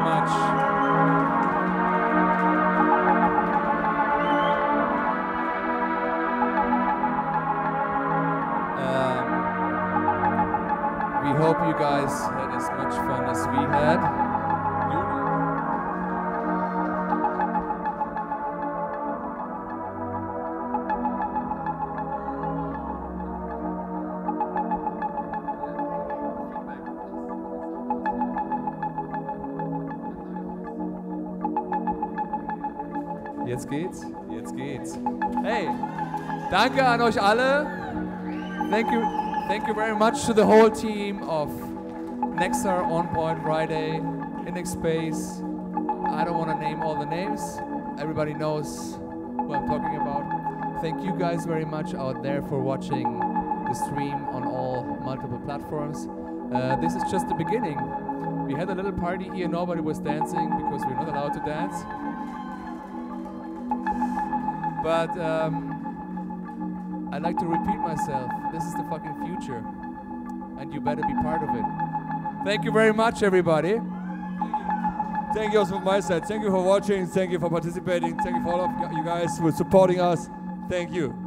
Much. Um, we hope you guys had as much fun as we had. Geht's, jetzt geht's. Hey, danke an euch alle. Thank you, thank you very much to the whole team of Nexar, On Point, Friday, Index Space. I don't want to name all the names. Everybody knows who I'm talking about. Thank you guys very much out there for watching the stream on all multiple platforms. Uh, this is just the beginning. We had a little party here, nobody was dancing because we're not allowed to dance. But um, I like to repeat myself. This is the fucking future, and you better be part of it. Thank you very much, everybody. Thank you also from my side. Thank you for watching. Thank you for participating. Thank you for all of you guys are supporting us. Thank you.